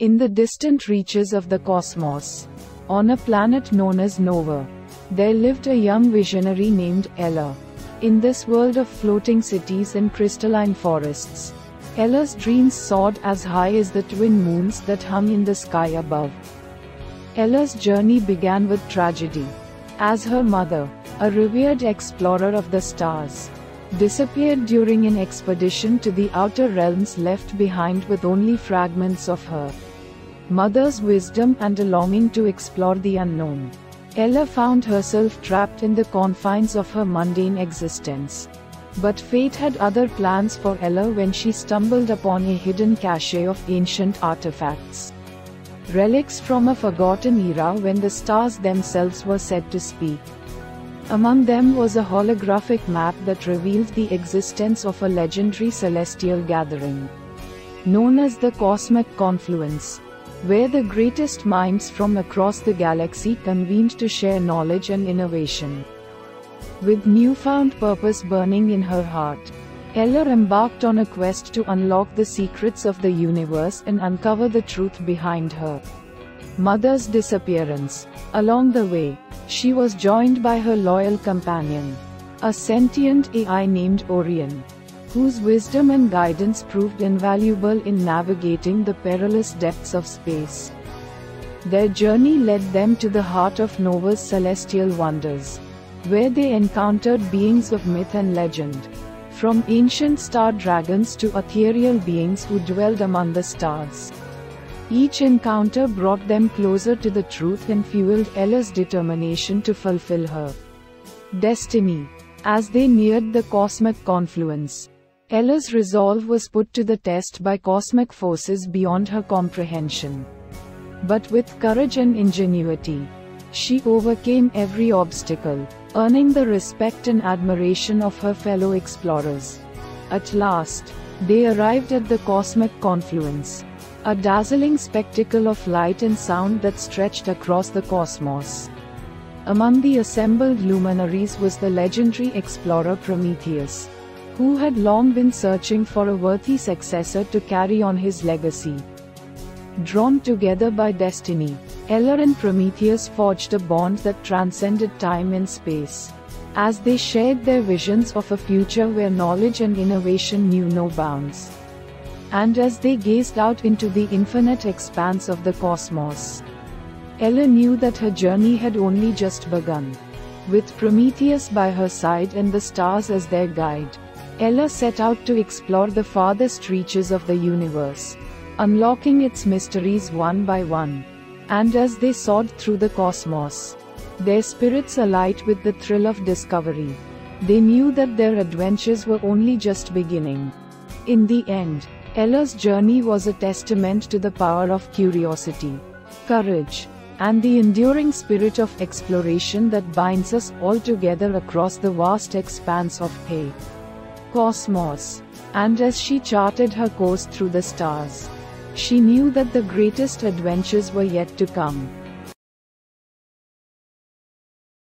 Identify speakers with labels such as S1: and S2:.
S1: In the distant reaches of the cosmos, on a planet known as Nova, there lived a young visionary named Ella. In this world of floating cities and crystalline forests, Ella's dreams soared as high as the twin moons that hung in the sky above. Ella's journey began with tragedy. As her mother, a revered explorer of the stars, disappeared during an expedition to the outer realms left behind with only fragments of her mother's wisdom and a longing to explore the unknown. Ella found herself trapped in the confines of her mundane existence. But fate had other plans for Ella when she stumbled upon a hidden cache of ancient artifacts. Relics from a forgotten era when the stars themselves were said to speak. Among them was a holographic map that revealed the existence of a legendary celestial gathering. Known as the Cosmic Confluence where the greatest minds from across the galaxy convened to share knowledge and innovation. With newfound purpose burning in her heart, Ella embarked on a quest to unlock the secrets of the universe and uncover the truth behind her mother's disappearance. Along the way, she was joined by her loyal companion, a sentient AI named Orion whose wisdom and guidance proved invaluable in navigating the perilous depths of space. Their journey led them to the heart of Nova's celestial wonders, where they encountered beings of myth and legend, from ancient star dragons to ethereal beings who dwelled among the stars. Each encounter brought them closer to the truth and fueled Ella's determination to fulfill her destiny. As they neared the cosmic confluence, Ella's resolve was put to the test by cosmic forces beyond her comprehension. But with courage and ingenuity, she overcame every obstacle, earning the respect and admiration of her fellow explorers. At last, they arrived at the cosmic confluence, a dazzling spectacle of light and sound that stretched across the cosmos. Among the assembled luminaries was the legendary explorer Prometheus who had long been searching for a worthy successor to carry on his legacy. Drawn together by destiny, Ella and Prometheus forged a bond that transcended time and space. As they shared their visions of a future where knowledge and innovation knew no bounds. And as they gazed out into the infinite expanse of the cosmos, Ella knew that her journey had only just begun. With Prometheus by her side and the stars as their guide, Ella set out to explore the farthest reaches of the universe, unlocking its mysteries one by one. And as they soared through the cosmos, their spirits alight with the thrill of discovery, they knew that their adventures were only just beginning. In the end, Ella's journey was a testament to the power of curiosity, courage, and the enduring spirit of exploration that binds us all together across the vast expanse of hay cosmos. And as she charted her course through the stars, she knew that the greatest adventures were yet to come.